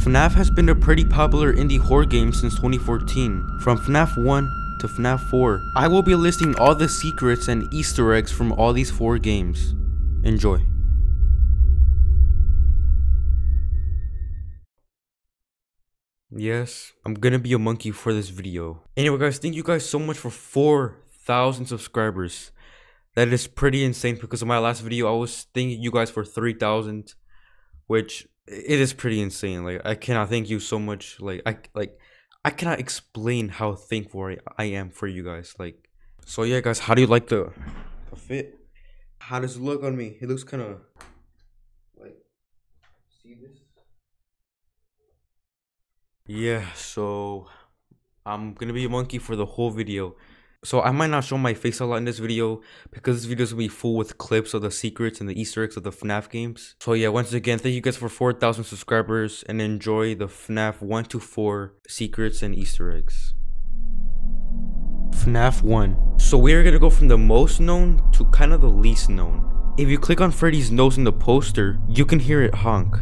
FNAF has been a pretty popular indie horror game since 2014, from FNAF 1 to FNAF 4. I will be listing all the secrets and easter eggs from all these four games. Enjoy. Yes, I'm gonna be a monkey for this video. Anyway guys, thank you guys so much for 4,000 subscribers. That is pretty insane because in my last video I was thanking you guys for 3,000 which it is pretty insane. Like I cannot thank you so much. Like I like I cannot explain how thankful I, am for you guys. Like so yeah guys, how do you like the, the fit? How does it look on me? It looks kind of like see this? Yeah, so I'm gonna be a monkey for the whole video. So I might not show my face a lot in this video because this video is gonna be full with clips of the secrets and the Easter eggs of the FNAF games. So yeah, once again, thank you guys for 4,000 subscribers and enjoy the FNAF 1 to 4 secrets and Easter eggs. FNAF 1. So we are gonna go from the most known to kind of the least known. If you click on Freddy's nose in the poster, you can hear it honk.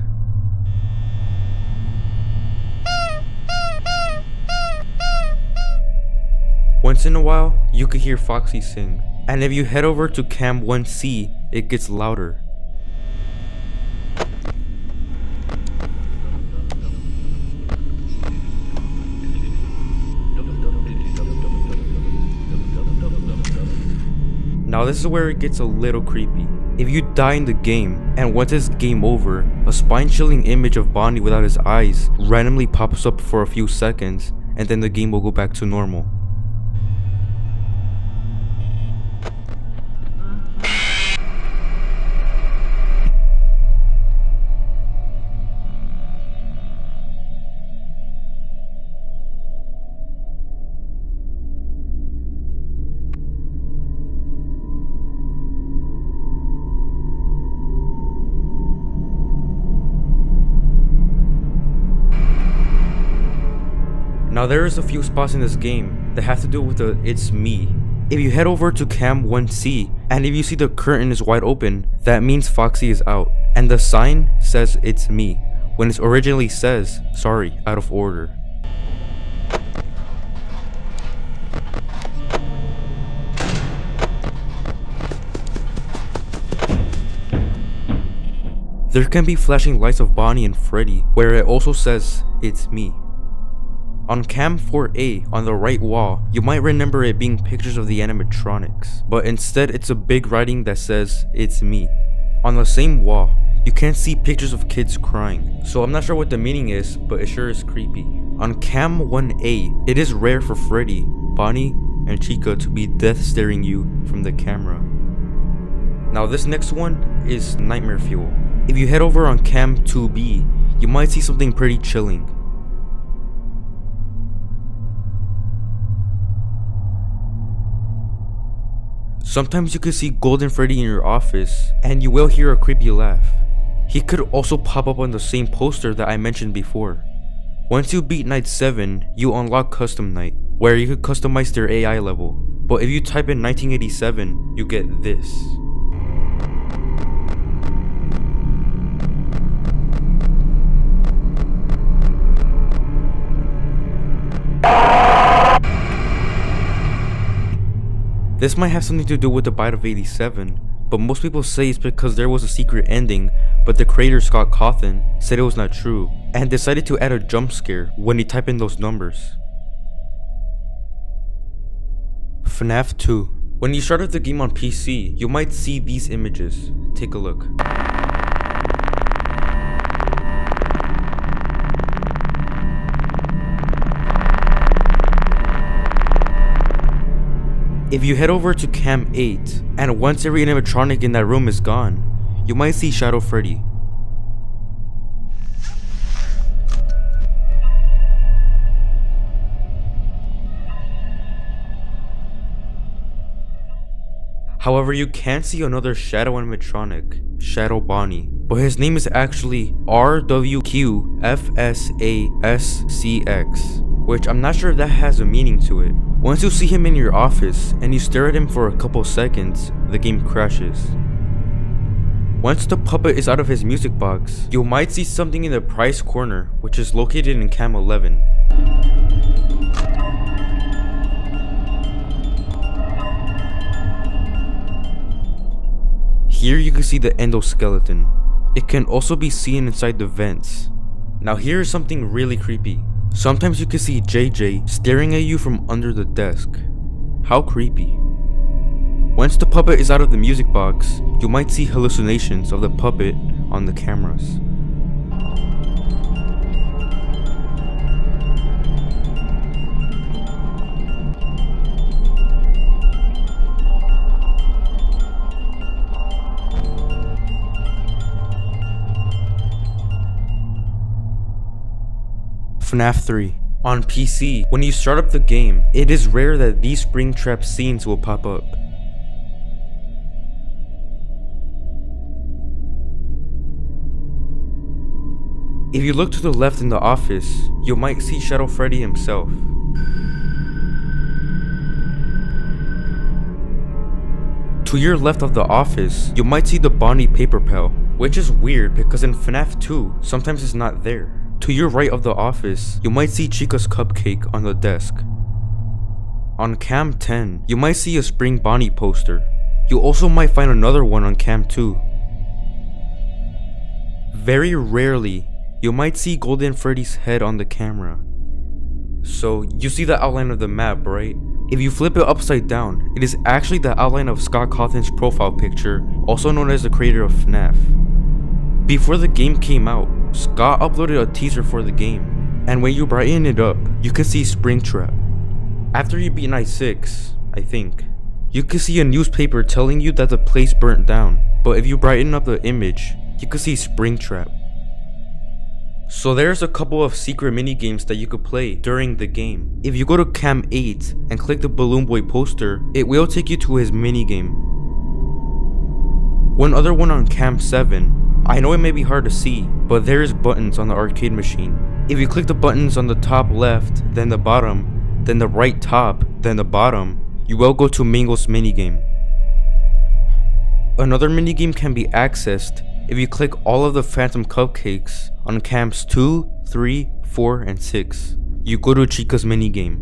Once in a while, you could hear Foxy sing. And if you head over to cam 1C, it gets louder. Now this is where it gets a little creepy. If you die in the game, and once it's game over, a spine-chilling image of Bonnie without his eyes randomly pops up for a few seconds, and then the game will go back to normal. Now there is a few spots in this game that have to do with the it's me. If you head over to cam 1C and if you see the curtain is wide open, that means Foxy is out. And the sign says it's me when it originally says sorry out of order. There can be flashing lights of Bonnie and Freddy where it also says it's me. On cam 4A on the right wall, you might remember it being pictures of the animatronics, but instead it's a big writing that says, it's me. On the same wall, you can't see pictures of kids crying, so I'm not sure what the meaning is, but it sure is creepy. On cam 1A, it is rare for Freddy, Bonnie, and Chica to be death staring you from the camera. Now this next one is Nightmare Fuel. If you head over on cam 2B, you might see something pretty chilling. Sometimes you can see Golden Freddy in your office, and you will hear a creepy laugh. He could also pop up on the same poster that I mentioned before. Once you beat Night 7, you unlock Custom Night, where you can customize their AI level. But if you type in 1987, you get this. This might have something to do with the bite of 87, but most people say it's because there was a secret ending, but the creator Scott Cawthon said it was not true, and decided to add a jump scare when he typed in those numbers. FNAF 2 When you started the game on PC, you might see these images. Take a look. If you head over to cam 8, and once every animatronic in that room is gone, you might see Shadow Freddy. However, you can see another Shadow animatronic, Shadow Bonnie, but his name is actually RWQFSASCX, which I'm not sure if that has a meaning to it. Once you see him in your office and you stare at him for a couple seconds, the game crashes. Once the puppet is out of his music box, you might see something in the prize corner, which is located in cam 11. Here you can see the endoskeleton. It can also be seen inside the vents. Now here is something really creepy. Sometimes you can see JJ staring at you from under the desk. How creepy. Once the puppet is out of the music box, you might see hallucinations of the puppet on the cameras. FNAF 3 on PC, when you start up the game, it is rare that these Springtrap scenes will pop up. If you look to the left in the office, you might see Shadow Freddy himself. To your left of the office, you might see the Bonnie paper pal, which is weird because in FNAF 2, sometimes it's not there. To your right of the office, you might see Chica's cupcake on the desk. On cam 10, you might see a Spring Bonnie poster. You also might find another one on cam 2. Very rarely, you might see Golden Freddy's head on the camera. So, you see the outline of the map, right? If you flip it upside down, it is actually the outline of Scott Cawthon's profile picture, also known as the creator of FNAF. Before the game came out, Scott uploaded a teaser for the game, and when you brighten it up, you can see Springtrap. After you beat night 6, I think, you can see a newspaper telling you that the place burnt down, but if you brighten up the image, you can see Springtrap. So there's a couple of secret mini games that you could play during the game. If you go to cam 8 and click the Balloon Boy poster, it will take you to his mini game. One other one on cam 7 I know it may be hard to see, but there is buttons on the arcade machine. If you click the buttons on the top left, then the bottom, then the right top, then the bottom, you will go to Mangle's minigame. Another minigame can be accessed if you click all of the phantom cupcakes on camps 2, 3, 4, and 6. You go to Chica's minigame.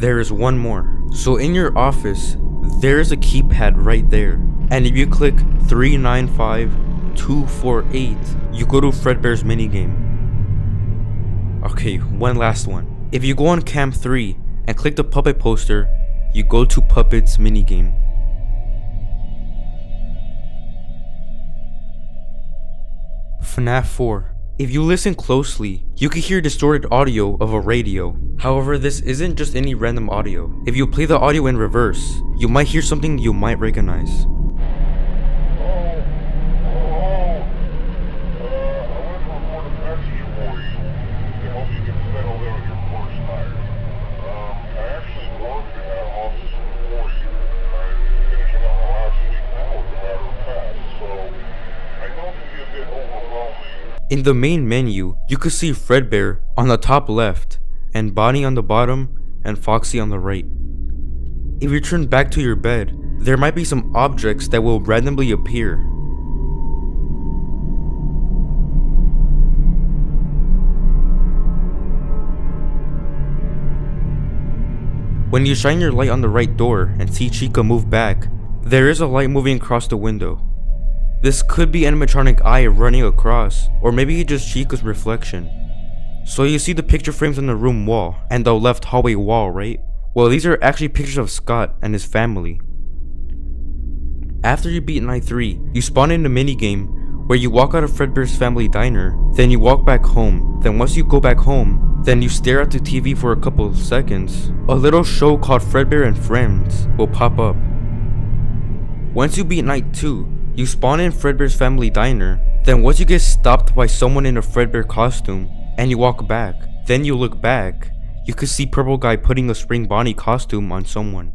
There is one more. So in your office, there is a keypad right there. And if you click 395248, you go to Fredbear's minigame. Okay, one last one. If you go on cam 3 and click the puppet poster, you go to Puppet's minigame. FNAF 4 if you listen closely, you can hear distorted audio of a radio. However, this isn't just any random audio. If you play the audio in reverse, you might hear something you might recognize. In the main menu, you could see Fredbear on the top left, and Bonnie on the bottom, and Foxy on the right. If you turn back to your bed, there might be some objects that will randomly appear. When you shine your light on the right door and see Chica move back, there is a light moving across the window. This could be animatronic eye running across, or maybe it just Chica's reflection. So you see the picture frames on the room wall, and the left hallway wall, right? Well, these are actually pictures of Scott and his family. After you beat Night 3, you spawn in a minigame where you walk out of Fredbear's family diner, then you walk back home, then once you go back home, then you stare at the TV for a couple of seconds. A little show called Fredbear and Friends will pop up. Once you beat Night 2, you spawn in Fredbear's family diner, then once you get stopped by someone in a Fredbear costume, and you walk back, then you look back, you could see Purple Guy putting a Spring Bonnie costume on someone.